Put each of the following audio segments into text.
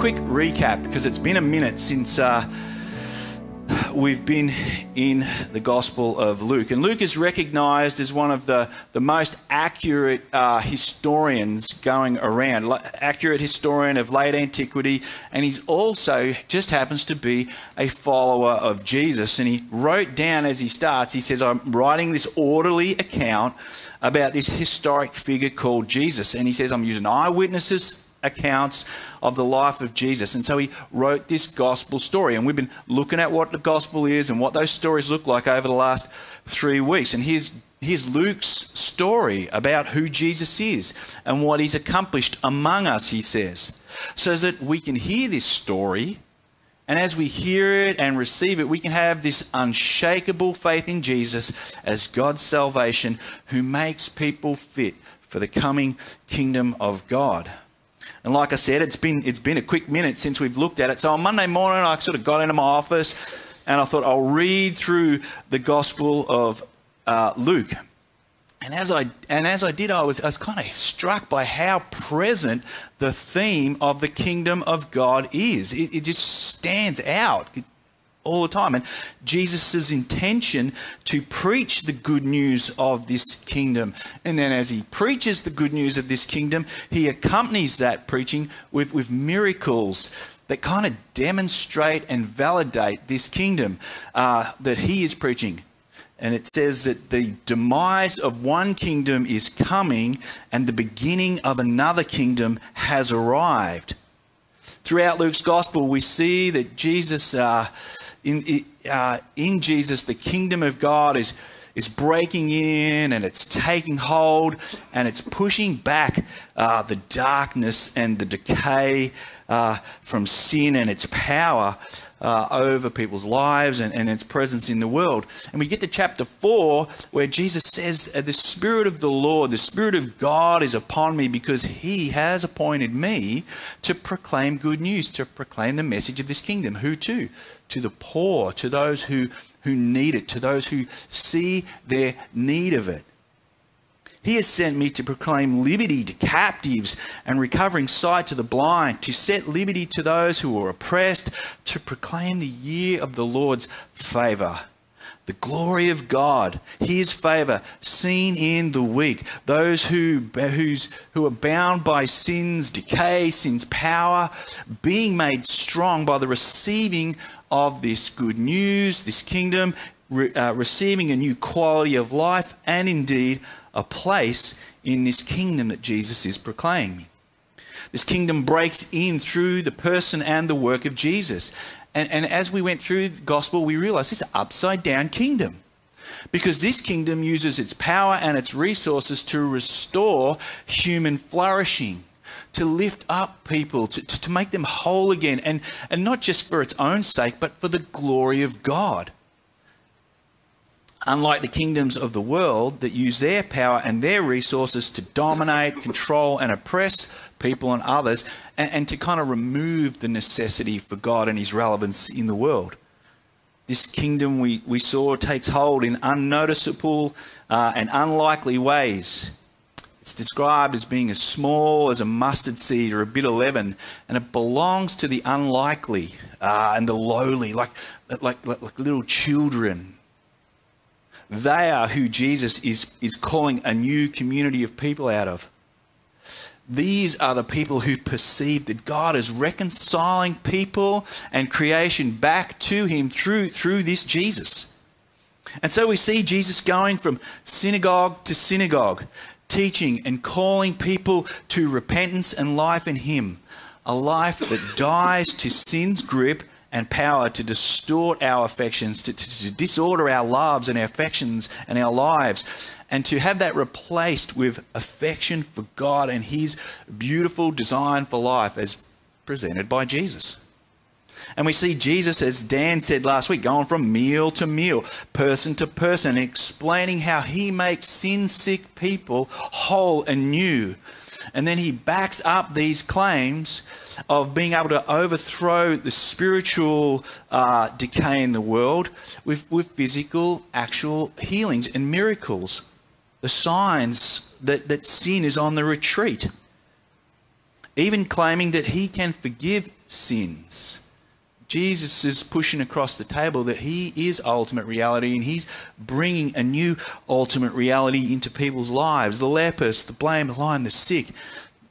quick recap because it's been a minute since uh, we've been in the Gospel of Luke. And Luke is recognized as one of the, the most accurate uh, historians going around, accurate historian of late antiquity. And he's also just happens to be a follower of Jesus. And he wrote down as he starts, he says, I'm writing this orderly account about this historic figure called Jesus. And he says, I'm using eyewitnesses accounts of the life of Jesus. And so he wrote this gospel story. And we've been looking at what the gospel is and what those stories look like over the last three weeks. And here's, here's Luke's story about who Jesus is and what he's accomplished among us, he says, so that we can hear this story. And as we hear it and receive it, we can have this unshakable faith in Jesus as God's salvation who makes people fit for the coming kingdom of God. And like I said, it's been it's been a quick minute since we've looked at it. So on Monday morning, I sort of got into my office and I thought I'll read through the Gospel of uh, Luke. And as I and as I did, I was I was kind of struck by how present the theme of the kingdom of God is. It, it just stands out. It all the time. And Jesus' intention to preach the good news of this kingdom. And then as he preaches the good news of this kingdom, he accompanies that preaching with, with miracles that kind of demonstrate and validate this kingdom uh, that he is preaching. And it says that the demise of one kingdom is coming and the beginning of another kingdom has arrived. Throughout Luke's gospel, we see that Jesus uh, in, uh, in Jesus, the kingdom of God is, is breaking in and it's taking hold and it's pushing back uh, the darkness and the decay uh, from sin and its power uh, over people's lives and, and, its presence in the world. And we get to chapter 4 where Jesus says, uh, The Spirit of the Lord, the Spirit of God is upon me because He has appointed me to proclaim good news, to proclaim the message of this kingdom. Who to? To the poor, to those who, who need it, to those who see their need of it. He has sent me to proclaim liberty to captives and recovering sight to the blind, to set liberty to those who are oppressed, to proclaim the year of the Lord's favor. The glory of God, His favor, seen in the weak, those who, who's, who are bound by sin's decay, sin's power, being made strong by the receiving of this good news, this kingdom, re, uh, receiving a new quality of life, and indeed a place in this kingdom that Jesus is proclaiming. This kingdom breaks in through the person and the work of Jesus. And, and as we went through the gospel, we realized it's an upside down kingdom. Because this kingdom uses its power and its resources to restore human flourishing, to lift up people, to, to, to make them whole again, and, and not just for its own sake, but for the glory of God. Unlike the kingdoms of the world that use their power and their resources to dominate, control, and oppress people and others, and, and to kind of remove the necessity for God and his relevance in the world. This kingdom we, we saw takes hold in unnoticeable uh, and unlikely ways. It's described as being as small as a mustard seed or a bit of leaven, and it belongs to the unlikely uh, and the lowly, like, like, like, like little children they are who Jesus is, is calling a new community of people out of. These are the people who perceive that God is reconciling people and creation back to Him through, through this Jesus. And so we see Jesus going from synagogue to synagogue, teaching and calling people to repentance and life in Him, a life that dies to sin's grip and power to distort our affections, to, to, to, disorder our loves and our affections and our lives, and to have that replaced with affection for God and His beautiful design for life as presented by Jesus. And we see Jesus, as Dan said last week, going from meal to meal, person to person, explaining how He makes sin sick people whole and new. And then He backs up these claims of being able to overthrow the spiritual uh, decay in the world with, with physical, actual healings and miracles. The signs that, that sin is on the retreat. even claiming that he can forgive sins. Jesus is pushing across the table that he is ultimate reality and he's bringing a new ultimate reality into people's lives. The lepers, the blame, the blind, the sick,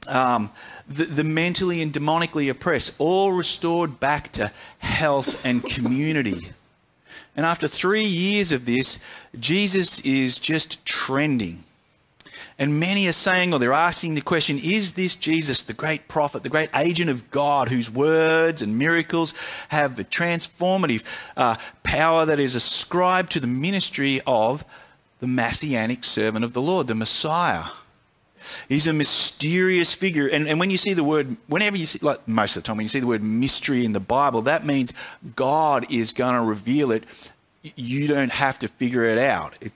um, the, the mentally and demonically oppressed, all restored back to health and community. And after three years of this, Jesus is just trending. And many are saying, or they're asking the question, is this Jesus, the great prophet, the great agent of God, whose words and miracles have the transformative uh, power that is ascribed to the ministry of the messianic servant of the Lord, the Messiah? He's a mysterious figure. And, and when you see the word, whenever you see, like most of the time, when you see the word mystery in the Bible, that means God is going to reveal it. You don't have to figure it out. It,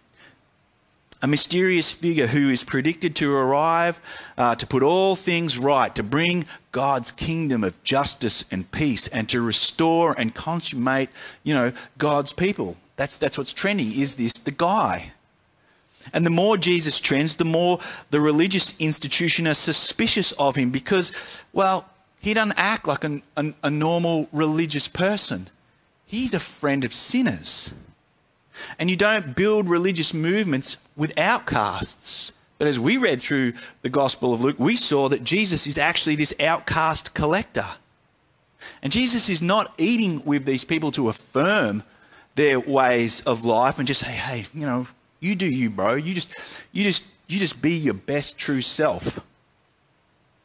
a mysterious figure who is predicted to arrive uh, to put all things right, to bring God's kingdom of justice and peace, and to restore and consummate, you know, God's people. That's, that's what's trending. Is this the guy? And the more Jesus trends, the more the religious institution are suspicious of him because, well, he doesn't act like an, an, a normal religious person. He's a friend of sinners. And you don't build religious movements with outcasts. But as we read through the Gospel of Luke, we saw that Jesus is actually this outcast collector. And Jesus is not eating with these people to affirm their ways of life and just say, hey, you know, you do you, bro. You just, you just, you just be your best true self.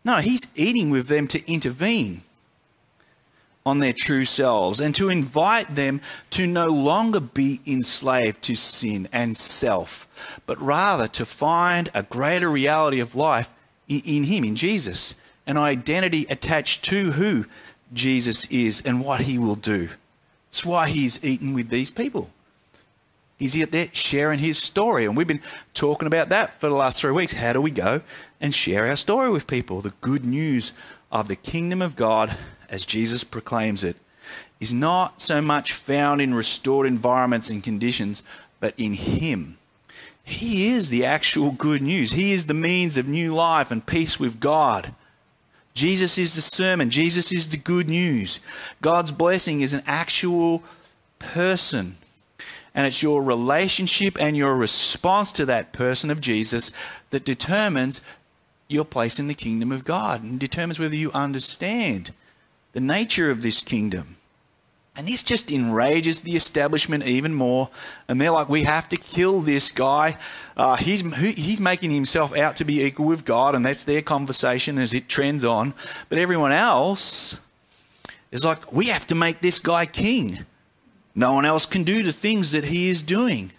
No, he's eating with them to intervene on their true selves and to invite them to no longer be enslaved to sin and self, but rather to find a greater reality of life in Him, in Jesus, an identity attached to who Jesus is and what He will do. That's why He's eaten with these people. He's out there sharing His story, and we've been talking about that for the last three weeks. How do we go and share our story with people? The good news of the kingdom of God as Jesus proclaims it, is not so much found in restored environments and conditions, but in Him. He is the actual good news. He is the means of new life and peace with God. Jesus is the sermon. Jesus is the good news. God's blessing is an actual person. And it's your relationship and your response to that person of Jesus that determines your place in the kingdom of God and determines whether you understand the nature of this kingdom. And this just enrages the establishment even more. And they're like, we have to kill this guy. Uh, he's, he's making himself out to be equal with God, and that's their conversation as it trends on. But everyone else is like, we have to make this guy king. No one else can do the things that he is doing.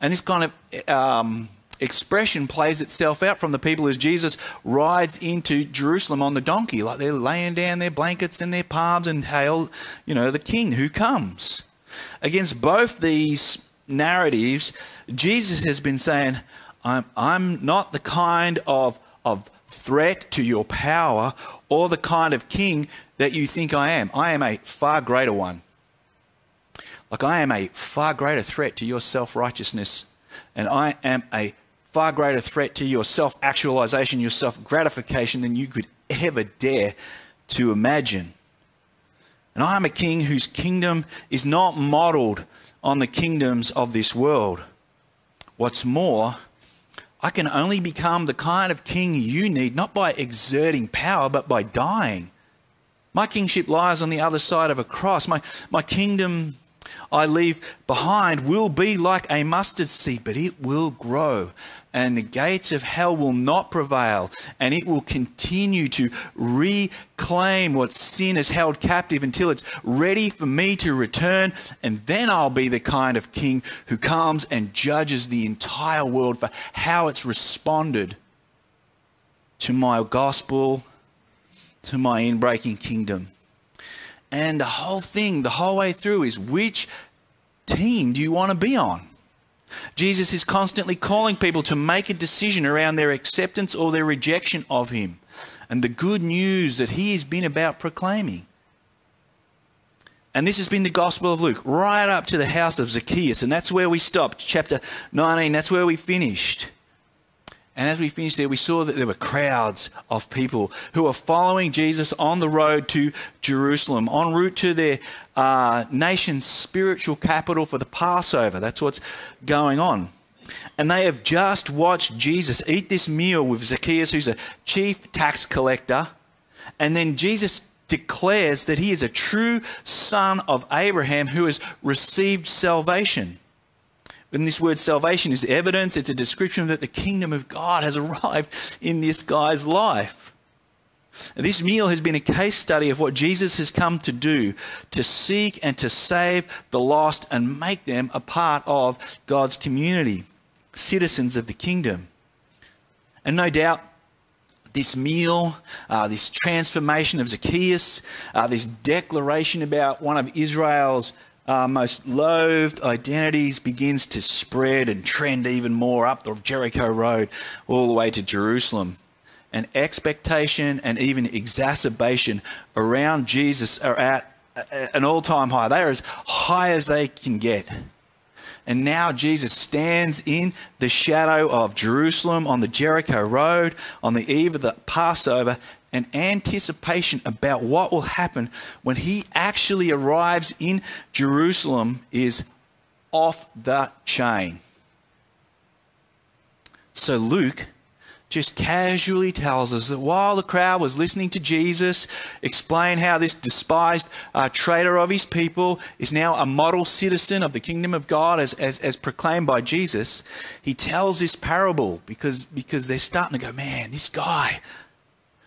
And this kind of um, expression plays itself out from the people as Jesus rides into Jerusalem on the donkey, like they're laying down their blankets and their palms and hail, you know, the king who comes. Against both these narratives, Jesus has been saying, I'm, I'm not the kind of, of threat to your power or the kind of king that you think I am. I am a far greater one. Like I am a far greater threat to your self righteousness, and I am a far greater threat to your self actualization, your self gratification than you could ever dare to imagine. And I am a king whose kingdom is not modeled on the kingdoms of this world. What's more, I can only become the kind of king you need, not by exerting power, but by dying. My kingship lies on the other side of a cross. My, my kingdom I leave behind will be like a mustard seed, but it will grow. And the gates of hell will not prevail, and it will continue to reclaim what sin has held captive until it's ready for me to return. And then I'll be the kind of king who comes and judges the entire world for how it's responded to my gospel, to my inbreaking kingdom. And the whole thing, the whole way through, is which team do you want to be on? Jesus is constantly calling people to make a decision around their acceptance or their rejection of him and the good news that he has been about proclaiming. And this has been the Gospel of Luke, right up to the house of Zacchaeus. And that's where we stopped, chapter 19. That's where we finished. And as we finished there, we saw that there were crowds of people who were following Jesus on the road to Jerusalem, en route to their uh, nation's spiritual capital for the Passover. That's what's going on. And they have just watched Jesus eat this meal with Zacchaeus, who's a chief tax collector. And then Jesus declares that he is a true son of Abraham who has received salvation. And this word salvation is evidence, it's a description that the kingdom of God has arrived in this guy's life. This meal has been a case study of what Jesus has come to do to seek and to save the lost and make them a part of God's community, citizens of the kingdom. And no doubt, this meal, uh, this transformation of Zacchaeus, uh, this declaration about one of Israel's uh, most loathed identities begins to spread and trend even more up the Jericho Road all the way to Jerusalem. And expectation and even exacerbation around Jesus are at an all time high. They are as high as they can get. And now Jesus stands in the shadow of Jerusalem on the Jericho Road on the eve of the Passover an anticipation about what will happen when he actually arrives in Jerusalem is off the chain. So Luke just casually tells us that while the crowd was listening to Jesus explain how this despised uh, traitor of his people is now a model citizen of the kingdom of God as, as, as proclaimed by Jesus, he tells this parable because, because they're starting to go, man, this guy,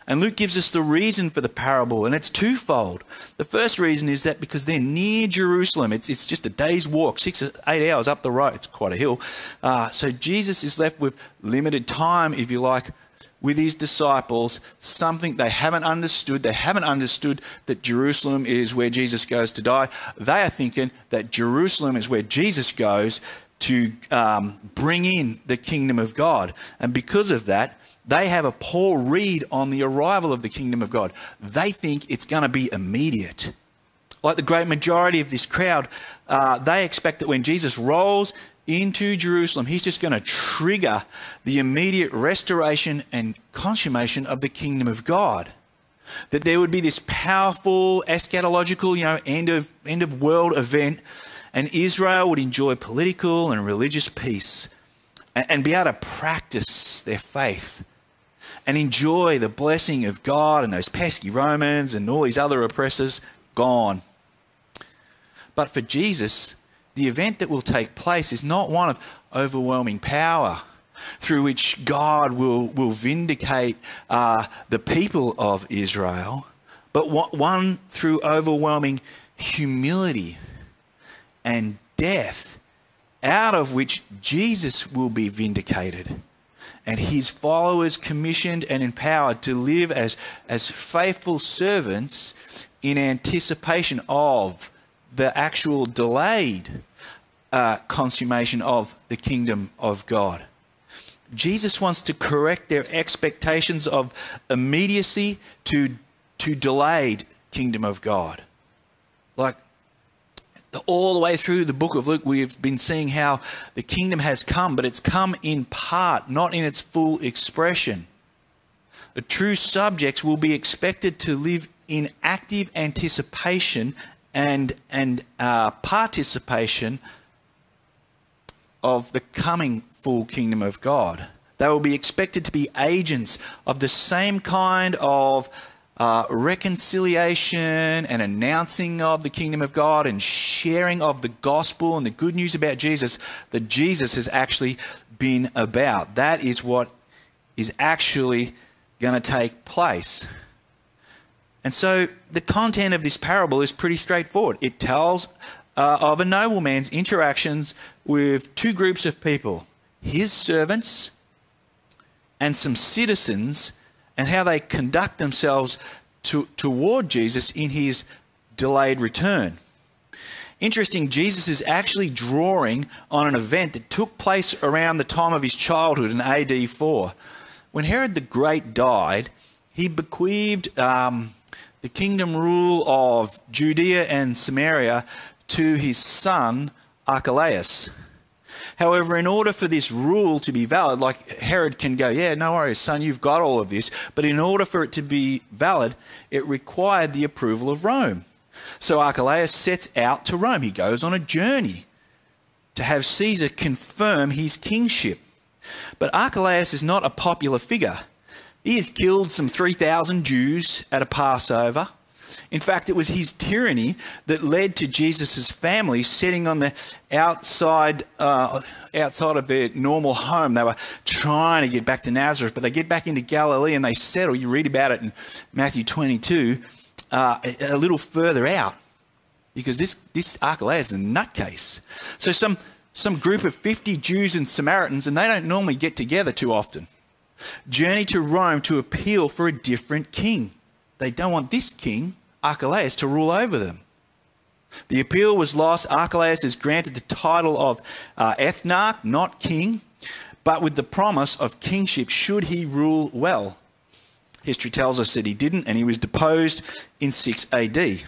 and Luke gives us the reason for the parable, and it's twofold. The first reason is that because they're near Jerusalem, it's, it's just a day's walk, six or eight hours up the road. It's quite a hill. Uh, so Jesus is left with limited time, if you like, with his disciples, something they haven't understood. They haven't understood that Jerusalem is where Jesus goes to die. They are thinking that Jerusalem is where Jesus goes to um, bring in the kingdom of God. And because of that, they have a poor read on the arrival of the kingdom of God. They think it's going to be immediate. Like the great majority of this crowd, uh, they expect that when Jesus rolls into Jerusalem, he's just going to trigger the immediate restoration and consummation of the kingdom of God. That there would be this powerful eschatological, you know, end of end of world event, and Israel would enjoy political and religious peace and, and be able to practice their faith and enjoy the blessing of God and those pesky Romans and all these other oppressors gone. But for Jesus, the event that will take place is not one of overwhelming power through which God will, will vindicate uh, the people of Israel, but one through overwhelming humility and death, out of which Jesus will be vindicated and his followers commissioned and empowered to live as, as faithful servants in anticipation of the actual delayed uh, consummation of the kingdom of God. Jesus wants to correct their expectations of immediacy to, to delayed kingdom of God. Like all the way through the book of Luke, we've been seeing how the kingdom has come, but it's come in part, not in its full expression. The true subjects will be expected to live in active anticipation and, and uh, participation of the coming full kingdom of God. They will be expected to be agents of the same kind of uh, reconciliation and announcing of the kingdom of God and sharing of the gospel and the good news about Jesus that Jesus has actually been about. That is what is actually going to take place. And so the content of this parable is pretty straightforward. It tells uh, of a nobleman's interactions with two groups of people his servants and some citizens and how they conduct themselves to, toward Jesus in his delayed return. Interesting, Jesus is actually drawing on an event that took place around the time of his childhood in AD 4. When Herod the Great died, he bequeathed um, the kingdom rule of Judea and Samaria to his son Archelaus. However, in order for this rule to be valid, like Herod can go, yeah, no worries, son, you've got all of this. But in order for it to be valid, it required the approval of Rome. So Archelaus sets out to Rome. He goes on a journey to have Caesar confirm his kingship. But Archelaus is not a popular figure. He has killed some 3,000 Jews at a Passover. In fact, it was his tyranny that led to Jesus' family sitting on the outside, uh, outside of their normal home. They were trying to get back to Nazareth, but they get back into Galilee and they settle. You read about it in Matthew 22, uh, a little further out, because this, this Archelaus is a nutcase. So some, some group of 50 Jews and Samaritans, and they don't normally get together too often, journey to Rome to appeal for a different king. They don't want this king Archelaus to rule over them. The appeal was lost. Archelaus is granted the title of uh, ethnarch, not king, but with the promise of kingship should he rule well. History tells us that he didn't, and he was deposed in 6 AD.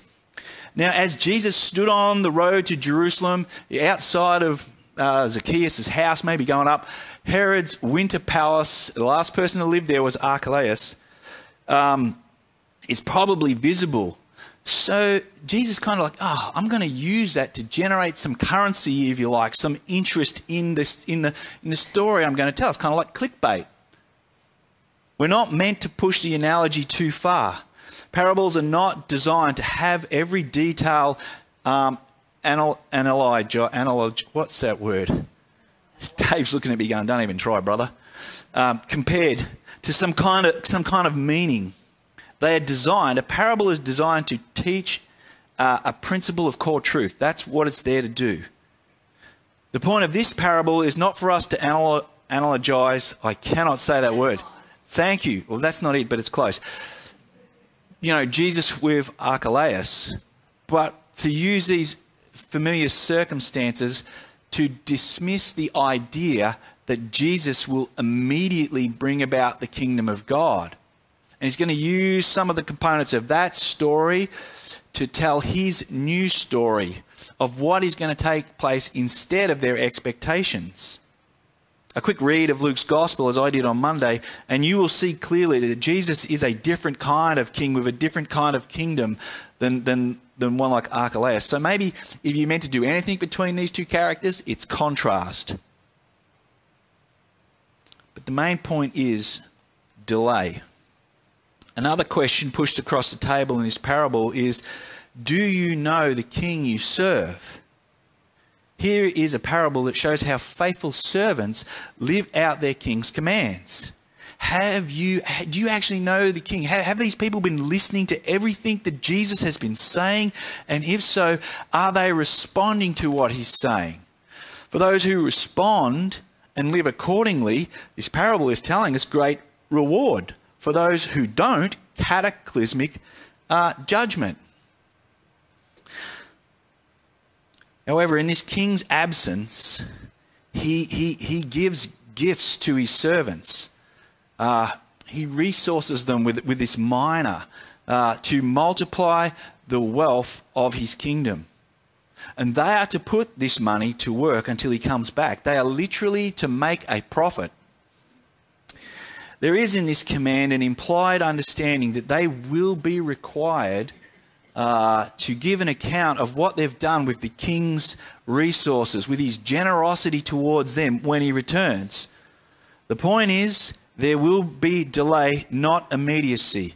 Now, as Jesus stood on the road to Jerusalem, outside of uh, Zacchaeus' house, maybe going up, Herod's winter palace, the last person to live there was Archelaus, um, is probably visible so Jesus kind of like, oh, I'm going to use that to generate some currency, if you like, some interest in this in the in the story I'm going to tell. It's kind of like clickbait. We're not meant to push the analogy too far. Parables are not designed to have every detail um, anal, analyze, analog, what's that word? Dave's looking at me going, don't even try, brother. Um, compared to some kind of some kind of meaning. They are designed, a parable is designed to teach uh, a principle of core truth. That's what it's there to do. The point of this parable is not for us to anal- analogize. I cannot say that word. Thank you. Well, that's not it, but it's close. You know, Jesus with Archelaus, but to use these familiar circumstances to dismiss the idea that Jesus will immediately bring about the kingdom of God. And he's going to use some of the components of that story to tell his new story of what is going to take place instead of their expectations. A quick read of Luke's gospel, as I did on Monday, and you will see clearly that Jesus is a different kind of king with a different kind of kingdom than, than, than one like Archelaus. So maybe if you meant to do anything between these two characters, it's contrast. But the main point is delay. Another question pushed across the table in this parable is Do you know the king you serve? Here is a parable that shows how faithful servants live out their king's commands. Have you, do you actually know the king? Have these people been listening to everything that Jesus has been saying? And if so, are they responding to what he's saying? For those who respond and live accordingly, this parable is telling us great reward. For those who don't, cataclysmic uh, judgment. However, in this king's absence, he, he, he gives gifts to his servants. Uh, he resources them with, with this mina uh, to multiply the wealth of his kingdom. And they are to put this money to work until he comes back. They are literally to make a profit there is in this command an implied understanding that they will be required uh, to give an account of what they've done with the king's resources, with his generosity towards them when he returns. The point is, there will be delay, not immediacy,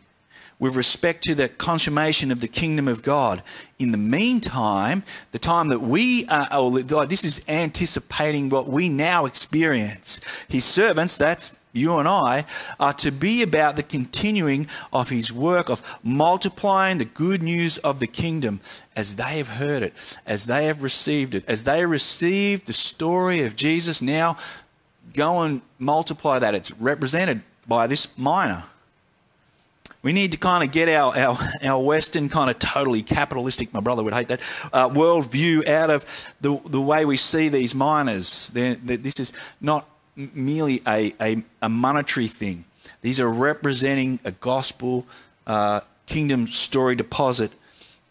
with respect to the consummation of the kingdom of God. In the meantime, the time that we are, oh, this is anticipating what we now experience. His servants, that's you and I, are to be about the continuing of his work of multiplying the good news of the kingdom as they have heard it, as they have received it, as they receive the story of Jesus. Now, go and multiply that. It's represented by this mina. We need to kind of get our, our, our Western kind of totally capitalistic, my brother would hate that, uh, worldview out of the, the way we see these minas. They're, they're, this is not merely a, a, a, monetary thing. These are representing a gospel uh, kingdom story deposit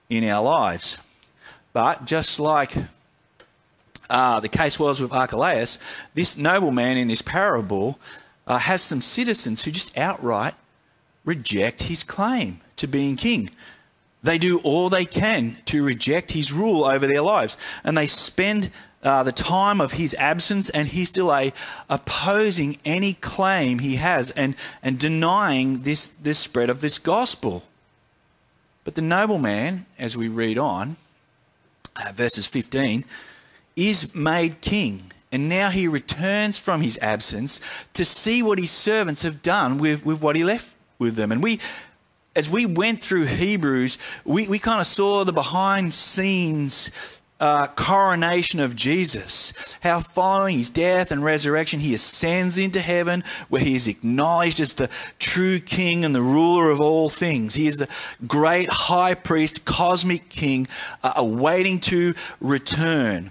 in our lives. But just like uh, the case was with Archelaus, this nobleman in this parable uh, has some citizens who just outright reject his claim to being king. They do all they can to reject his rule over their lives, and they spend uh, the time of his absence and his delay opposing any claim he has and, and denying this, this spread of this gospel. But the nobleman, as we read on, uh, verses 15, is made king. And now he returns from his absence to see what his servants have done with, with what he left with them. And we, as we went through Hebrews, we, we kind of saw the behind scenes uh, coronation of Jesus, how following his death and resurrection, he ascends into heaven where he is acknowledged as the true king and the ruler of all things. He is the great high priest, cosmic king, uh, awaiting to return.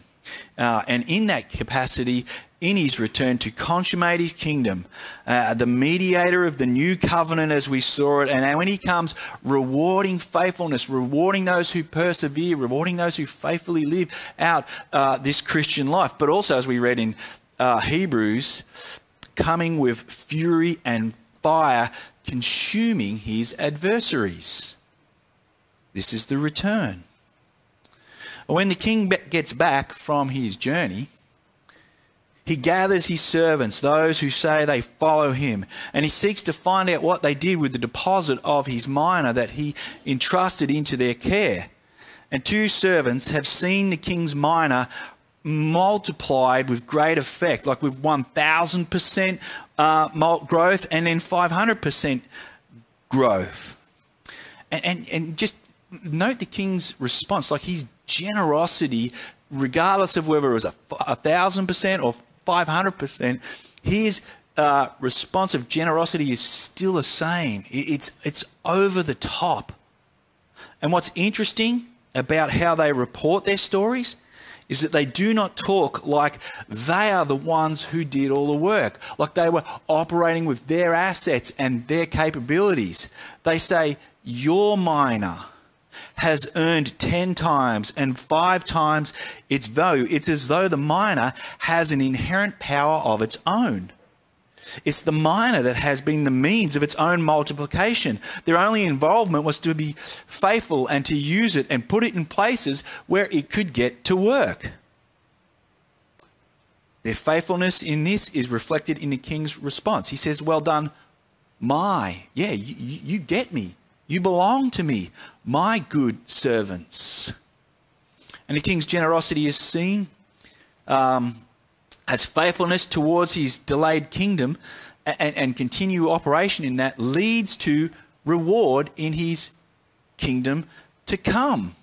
Uh, and in that capacity, in his return to consummate his kingdom, uh, the mediator of the new covenant as we saw it. And when he comes, rewarding faithfulness, rewarding those who persevere, rewarding those who faithfully live out uh, this Christian life. But also, as we read in uh, Hebrews, coming with fury and fire, consuming his adversaries. This is the return. When the king gets back from his journey, he gathers his servants, those who say they follow him, and he seeks to find out what they did with the deposit of his mina that he entrusted into their care. And two servants have seen the king's mina multiplied with great effect, like with 1,000% uh, growth and then 500% growth. And, and, and just note the king's response, like his generosity, regardless of whether it was a, a thousand percent or 500%, his uh, response of generosity is still the same. It's, it's over the top. And what's interesting about how they report their stories is that they do not talk like they are the ones who did all the work, like they were operating with their assets and their capabilities. They say, Your mina has earned 10 times and five times its value. It's as though the mina has an inherent power of its own. It's the mina that has been the means of its own multiplication. Their only involvement was to be faithful and to use it and put it in places where it could get to work. Their faithfulness in this is reflected in the king's response. He says, Well done, my. Yeah, you, you get me. You belong to me, my good servants. And the king's generosity is seen um, as faithfulness towards his delayed kingdom and, and continue operation in that leads to reward in his kingdom to come.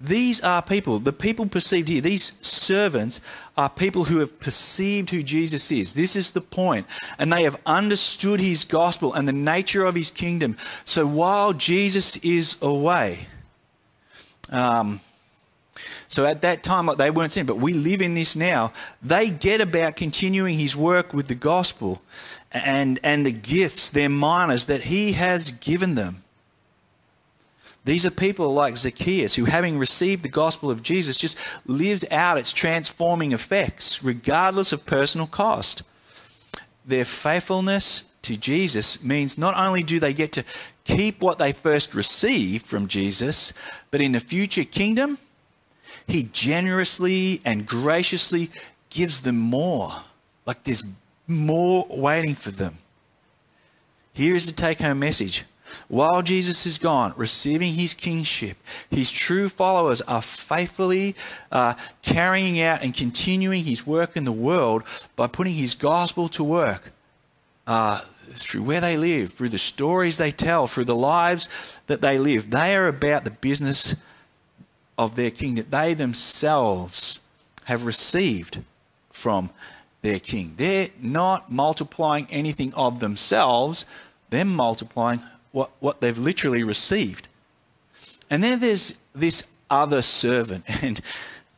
These are people, the people perceived here, these servants are people who have perceived who Jesus is. This is the point. And they have understood his gospel and the nature of his kingdom. So while Jesus is away, um, so at that time, like they weren't sin, but we live in this now. They get about continuing his work with the gospel and, and the gifts, their minas that he has given them. These are people like Zacchaeus who, having received the gospel of Jesus, just lives out its transforming effects, regardless of personal cost. Their faithfulness to Jesus means not only do they get to keep what they first received from Jesus, but in the future kingdom, he generously and graciously gives them more. Like there's more waiting for them. Here is the take home message while Jesus is gone, receiving his kingship, his true followers are faithfully uh, carrying out and continuing his work in the world by putting his gospel to work uh, through where they live, through the stories they tell, through the lives that they live. They are about the business of their king that they themselves have received from their king. They're not multiplying anything of themselves, they're multiplying what, what they've literally received. And then there's this other servant. And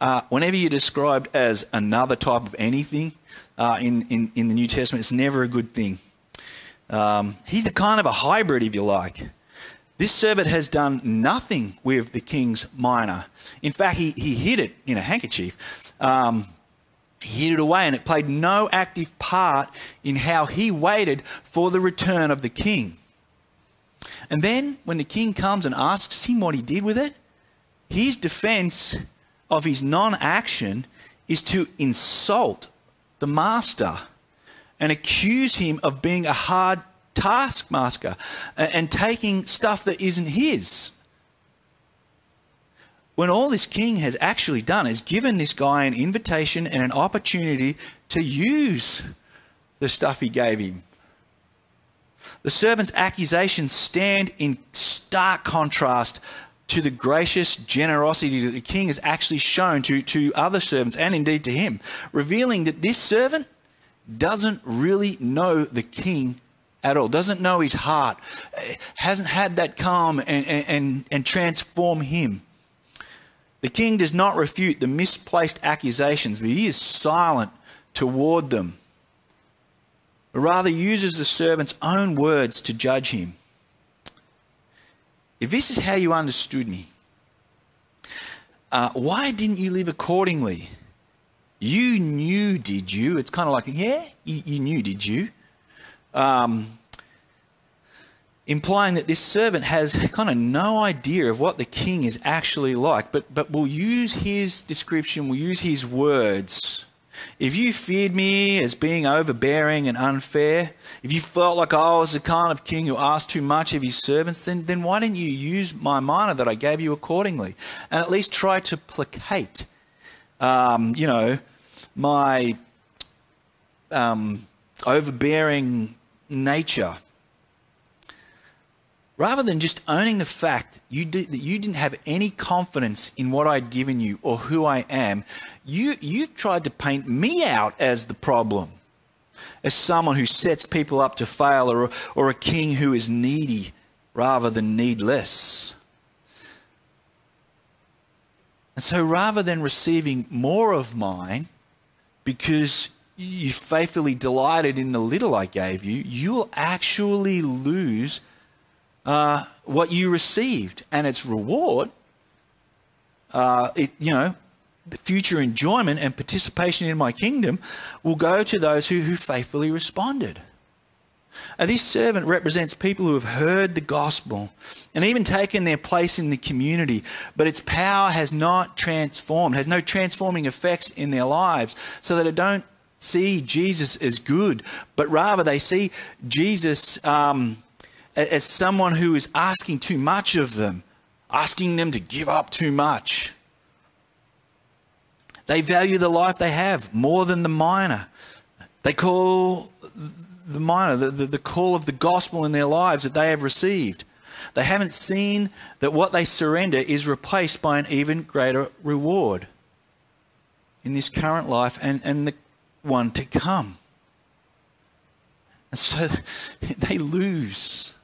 uh, whenever you're described as another type of anything uh, in, in, in the New Testament, it's never a good thing. Um, he's a kind of a hybrid, if you like. This servant has done nothing with the king's mina. In fact, he, he hid it in a handkerchief. Um, he hid it away, and it played no active part in how he waited for the return of the king. And then, when the king comes and asks him what he did with it, his defense of his non action is to insult the master and accuse him of being a hard taskmaster and taking stuff that isn't his. When all this king has actually done is given this guy an invitation and an opportunity to use the stuff he gave him. The servant's accusations stand in stark contrast to the gracious generosity that the king has actually shown to, to other servants and indeed to him, revealing that this servant doesn't really know the king at all, doesn't know his heart, hasn't had that come and, and, and transform him. The king does not refute the misplaced accusations, but he is silent toward them, but rather uses the servant's own words to judge him. If this is how you understood me, uh, why didn't you live accordingly? You knew, did you? It's kind of like, yeah, you, you knew, did you? Um, implying that this servant has kind of no idea of what the king is actually like, but, but will use his description, will use his words if you feared me as being overbearing and unfair, if you felt like I was the kind of king who asked too much of his servants, then, then why didn't you use my mina that I gave you accordingly? And at least try to placate, um, you know, my um, overbearing nature rather than just owning the fact you did, that you didn't have any confidence in what I'd given you or who I am, you, you've tried to paint me out as the problem, as someone who sets people up to fail or, or a king who is needy rather than needless. And so rather than receiving more of mine because you faithfully delighted in the little I gave you, you'll actually lose uh, what you received and its reward, uh, it, you know, the future enjoyment and participation in my kingdom will go to those who, who faithfully responded. This servant represents people who have heard the gospel and even taken their place in the community, but its power has not transformed, has no transforming effects in their lives, so that they don't see Jesus as good, but rather they see Jesus um, as someone who is asking too much of them, asking them to give up too much. They value the life they have more than the mina. They call the mina, the, the, the, call of the gospel in their lives that they have received. They haven't seen that what they surrender is replaced by an even greater reward in this current life and, and the one to come. And so they lose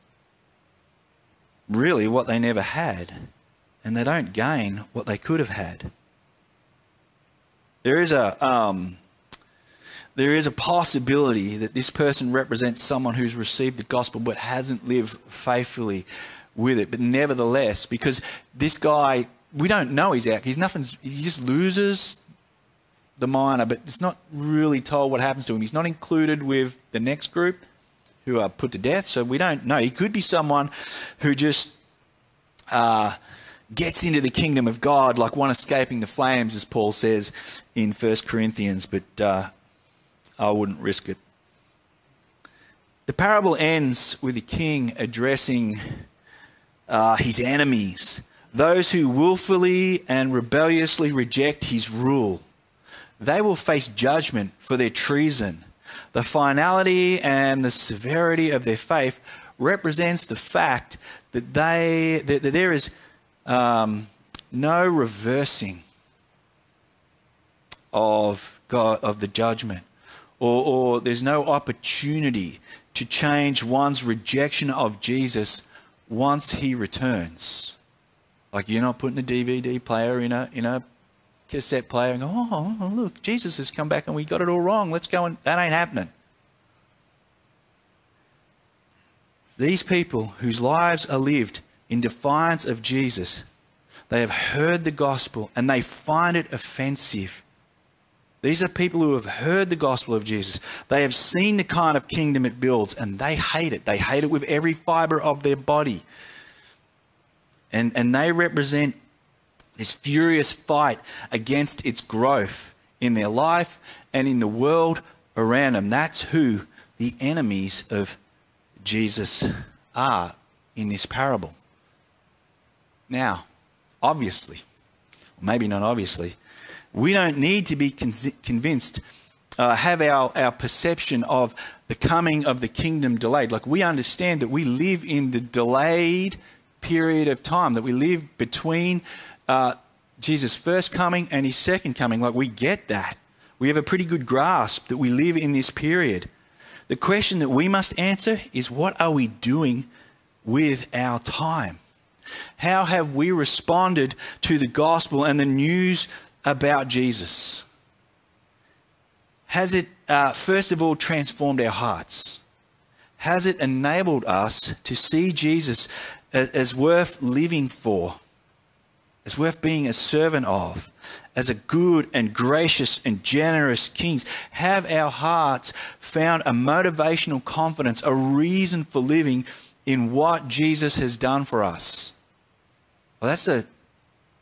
really what they never had, and they don't gain what they could have had. There is a um, there is a possibility that this person represents someone who's received the gospel but hasn't lived faithfully with it. But nevertheless, because this guy, we don't know he's out. He's nothing. He just loses the mina, but it's not really told what happens to him. He's not included with the next group who are put to death. So we don't know. He could be someone who just uh, gets into the kingdom of God like one escaping the flames, as Paul says in 1 Corinthians, but uh, I wouldn't risk it. The parable ends with the king addressing uh, his enemies, those who willfully and rebelliously reject his rule. They will face judgment for their treason the finality and the severity of their faith represents the fact that they that, that there is um, no reversing of God of the judgment, or, or there's no opportunity to change one's rejection of Jesus once He returns. Like you're not putting a DVD player in a in a cassette player and go, oh, oh, oh, look, Jesus has come back and we got it all wrong. Let's go and that ain't happening. These people whose lives are lived in defiance of Jesus, they have heard the gospel and they find it offensive. These are people who have heard the gospel of Jesus. They have seen the kind of kingdom it builds and they hate it. They hate it with every fiber of their body. And, and they represent this furious fight against its growth in their life and in the world around them. That's who the enemies of Jesus are in this parable. Now, obviously, maybe not obviously, we don't need to be convinced, uh, have our, our perception of the coming of the kingdom delayed. Like we understand that we live in the delayed period of time, that we live between uh, Jesus' first coming and his second coming. Like we get that. We have a pretty good grasp that we live in this period. The question that we must answer is what are we doing with our time? How have we responded to the gospel and the news about Jesus? Has it, uh, first of all, transformed our hearts? Has it enabled us to see Jesus as, as worth living for, as worth being a servant of, as a good and gracious and generous king? Have our hearts found a motivational confidence, a reason for living in what Jesus has done for us? Well, that's the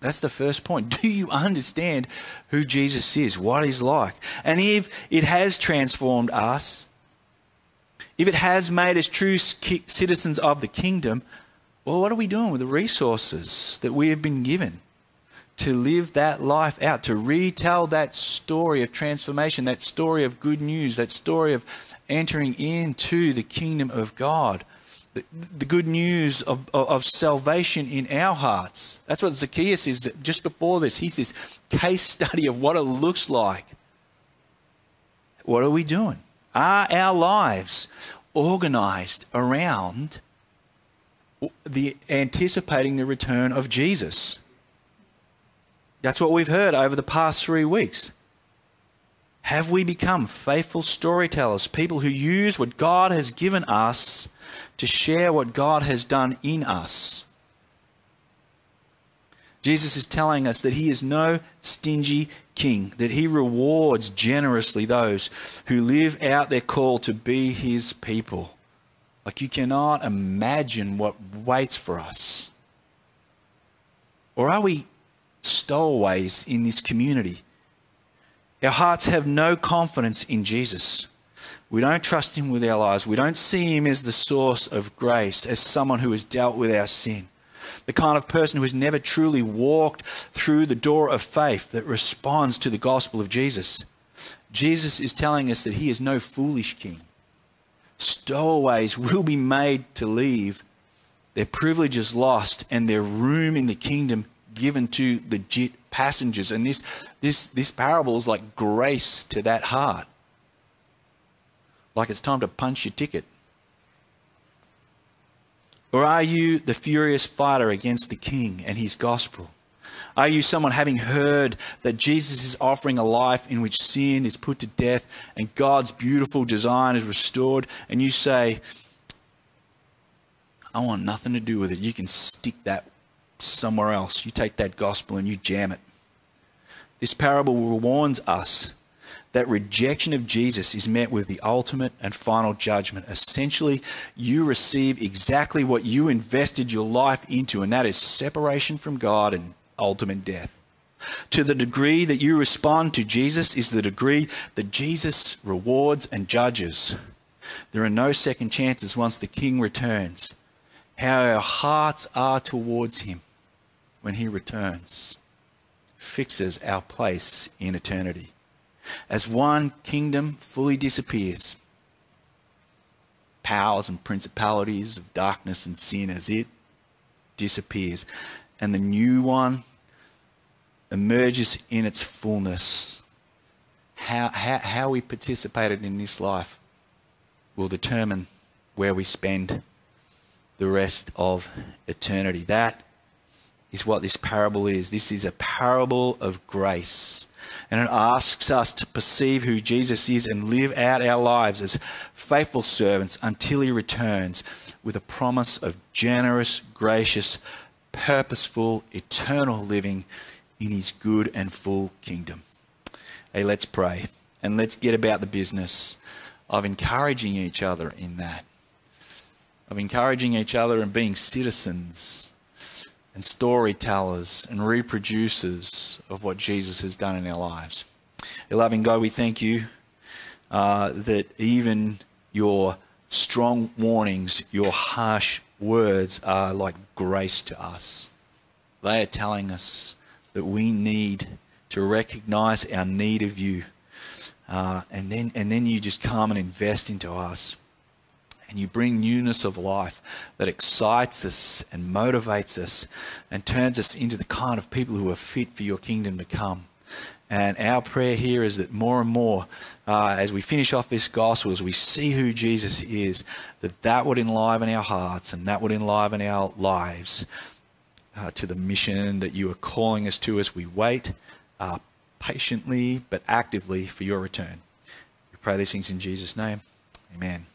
that's the first point. Do you understand who Jesus is, what he's like? And if it has transformed us, if it has made us true citizens of the kingdom, well, what are we doing with the resources that we have been given to live that life out, to retell that story of transformation, that story of good news, that story of entering into the kingdom of God? the, the good news of, of, of, salvation in our hearts. That's what Zacchaeus is. Just before this, he's this case study of what it looks like. What are we doing? Are our lives organized around the anticipating the return of Jesus? That's what we've heard over the past three weeks. Have we become faithful storytellers, people who use what God has given us to share what God has done in us. Jesus is telling us that he is no stingy king, that he rewards generously those who live out their call to be his people. Like you cannot imagine what waits for us. Or are we stowaways in this community? Our hearts have no confidence in Jesus. We don't trust him with our lives. We don't see him as the source of grace, as someone who has dealt with our sin. The kind of person who has never truly walked through the door of faith that responds to the gospel of Jesus. Jesus is telling us that he is no foolish king. Stowaways will be made to leave, their privileges lost, and their room in the kingdom given to legit passengers. And this, this, this parable is like grace to that heart like it's time to punch your ticket? Or are you the furious fighter against the king and his gospel? Are you someone having heard that Jesus is offering a life in which sin is put to death and God's beautiful design is restored, and you say, I want nothing to do with it. You can stick that somewhere else. You take that gospel and you jam it. This parable warns us that rejection of Jesus is met with the ultimate and final judgment. Essentially, you receive exactly what you invested your life into, and that is separation from God and ultimate death. To the degree that you respond to Jesus is the degree that Jesus rewards and judges. There are no second chances once the King returns. How our hearts are towards him when he returns fixes our place in eternity as one kingdom fully disappears, powers and principalities of darkness and sin as it disappears, and the new one emerges in its fullness. How, how, how we participated in this life will determine where we spend the rest of eternity. That is what this parable is. This is a parable of grace. And it asks us to perceive who Jesus is and live out our lives as faithful servants until he returns with a promise of generous, gracious, purposeful, eternal living in his good and full kingdom. Hey, let's pray and let's get about the business of encouraging each other in that, of encouraging each other and being citizens and storytellers and reproducers of what Jesus has done in our lives. Loving God, we thank you uh, that even your strong warnings, your harsh words are like grace to us. They are telling us that we need to recognize our need of you. Uh, and then and then you just come and invest into us and you bring newness of life that excites us and motivates us and turns us into the kind of people who are fit for your kingdom to come. And our prayer here is that more and more, uh, as we finish off this gospel, as we see who Jesus is, that that would enliven our hearts and that would enliven our lives uh, to the mission that you are calling us to as we wait uh, patiently but actively for your return. We pray these things in Jesus' name. Amen.